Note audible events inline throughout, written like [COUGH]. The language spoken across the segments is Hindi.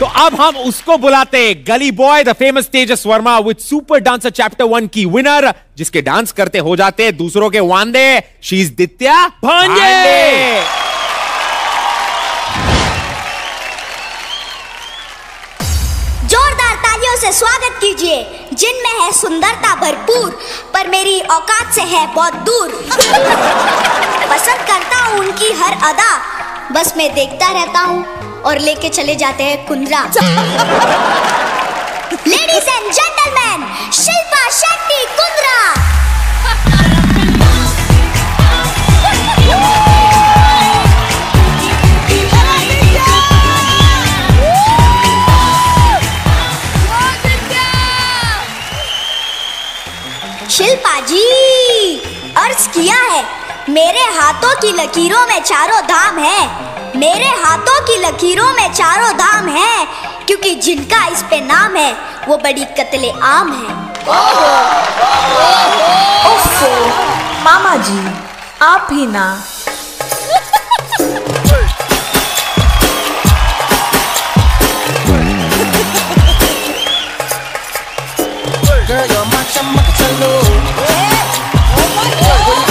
तो अब हम उसको बुलाते गली boy the famous Tejas Varma with super dancer chapter one की विनर जिसके डांस करते हो जाते दूसरों के वांदे। शी इज़ दित्या भांजे जोरदार तालियों से स्वागत कीजिए जिनमें है सुंदरता भरपूर पर मेरी औकात से है बहुत दूर। [LAUGHS] पसंद करता हूँ उनकी हर अदा बस मैं देखता रहता हूँ। और लेके चले जाते हैं Kundra. Ladies and gentleman Shilpa Shetty Kundra. Shilpa ji, अर्ज़ किया है, मेरे हाथों की लकीरों में चारों धाम है। मेरे हाथों की लकीरों में चारों धाम है क्योंकि जिनका इस पे नाम है वो बड़ी कतले आम है। ओफो मामा जी आप ही ना। Girl, you're my. Hey,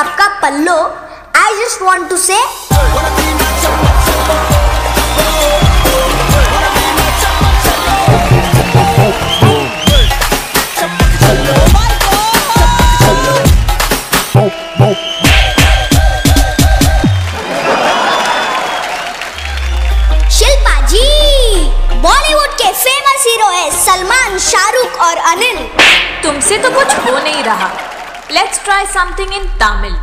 आपका पल्लो आई just want to say. Shilpa जी बॉलीवुड के फ़ेमस हीरो सलमान, शाहरुख और अनिल तुमसे तो कुछ हो नहीं रहा let's try something in Tamil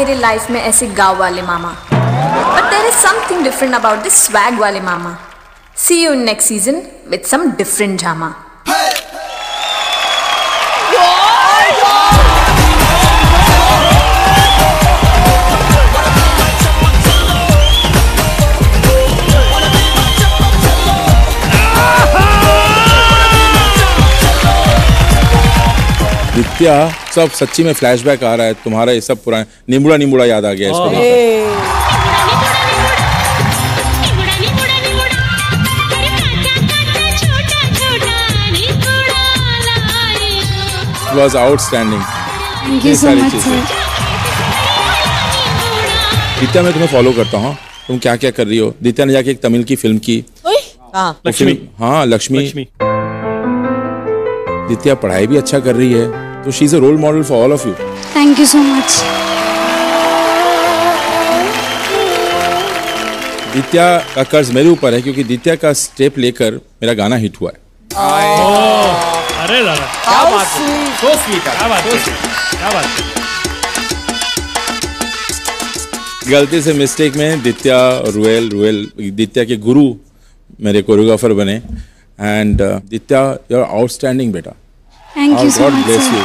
मेरे लाइफ में ऐसे गाँव वाले मामा। But there is something different about this swag वाले मामा। See you next season with some different drama Nitya सब सच्ची में फ्लैशबैक आ रहा है? तुम्हारा ये सब पुराना निमुड़ा निमुड़ा याद आ गया इसको was outstanding. ये सारी चीज़ें। दित्या मैं तुम्हें फॉलो करता हूँ। तुम क्या क्या कर रही हो? दित्या ने जाके एक तमिल की फ़िल्म की। हाँ। लक्ष्मी। हाँ लक्ष्मी। लक्ष्मी। पढ़ाई भी अच्छा कर रही है। तो she is a role model for all of you thank you so much Ditya का कर्ज मेरे ऊपर है क्योंकि दित्या का स्टेप लेकर मेरा गाना हिट हुआ है। अरे क्या बात है? क्या बात है? क्या बात है? गलती से मिस्टेक में दित्या रुएल रुएल दित्या के गुरु मेरे कोरियोग्राफर बने। And Ditya you are outstanding बेटा। Thank you so god much bless you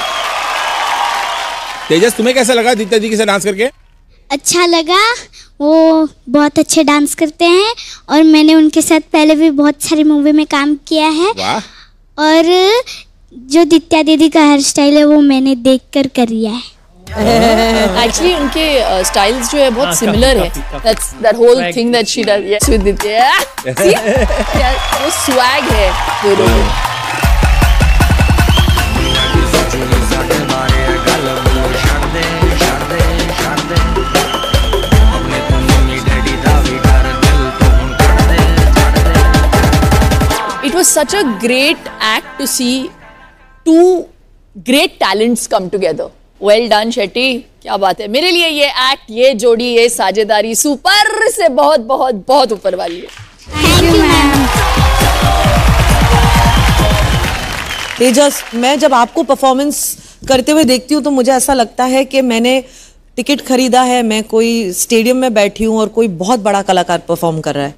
Tejas तुम्हें कैसा लगा दित्या जी के साथ डांस करके? अच्छा लगा। वो बहुत अच्छे डांस करते हैं और मैंने उनके साथ पहले भी बहुत सारी मूवी में काम किया है। वाह। और जो दित्या दीदी का हेयर स्टाइल है वो मैंने देख कर करिया है। [LAUGHS] एक्चुअली उनके स्टाइल्स जो है बहुत हाँ, सिमिलर है। काफ़ी। That's that whole thing that she does yes with it see वो स्वैग है दोनों such a great act to see two great talents come together. Well done, Shetty. क्या बात है। मेरे लिए ये एक्ट ये जोड़ी ये साझेदारी सुपर से बहुत बहुत बहुत ऊपर वाली है। थैंक यू मैम तेजस मैं जब आपको परफॉर्मेंस करते हुए देखती हूँ तो मुझे ऐसा लगता है कि मैंने टिकट खरीदा है मैं कोई स्टेडियम में बैठी हूँ और कोई बहुत बड़ा कलाकार परफॉर्म कर रहा है।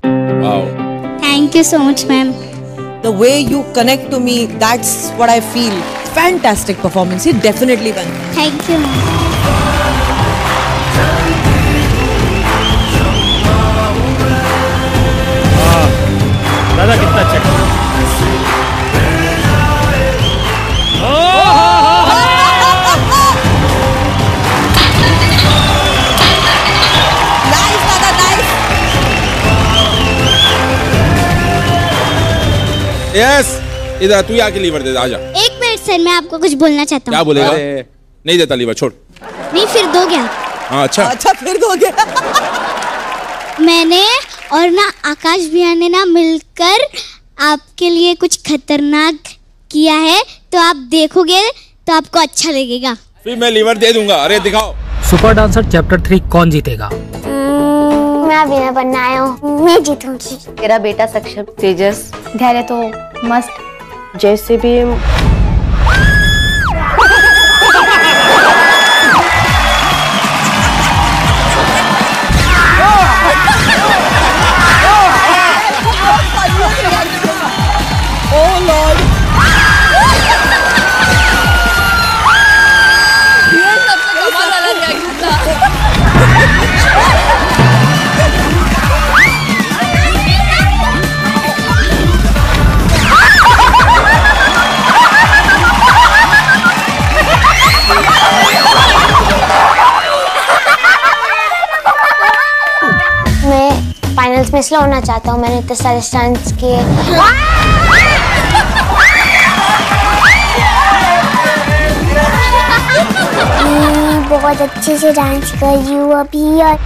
Thank you so much ma'am the way you connect to me, that's what I feel. Fantastic performance. He definitely won. Thank you. दादा यस इधर तू आके लीवर दे दे, आजा। एक मिनट सर मैं आपको कुछ बोलना चाहता हूँ। क्या बोलेगा? नहीं देता लीवर छोड़। नहीं फिर दोगे आप हाँ अच्छा। अच्छा फिर हो गया मैंने और ना आकाश भैया ने ना मिलकर आपके लिए कुछ खतरनाक किया है तो आप देखोगे तो आपको अच्छा लगेगा। फिर मैं लीवर दे दूँगा। अरे दिखाओ। सुपर डांसर चैप्टर थ्री कौन जीतेगा? मैं विनर बनना आया हूँ। मैं जीतूँगी। तेरा बेटा सक्षम तेजस। धैर्य तो मस्त। जैसे भी फाइनल्स में इसलिए होना चाहता हूँ मैंने इतने सारे स्टंट्स किए। [LAUGHS] बहुत अच्छे से डांस कर रही हूँ अभी और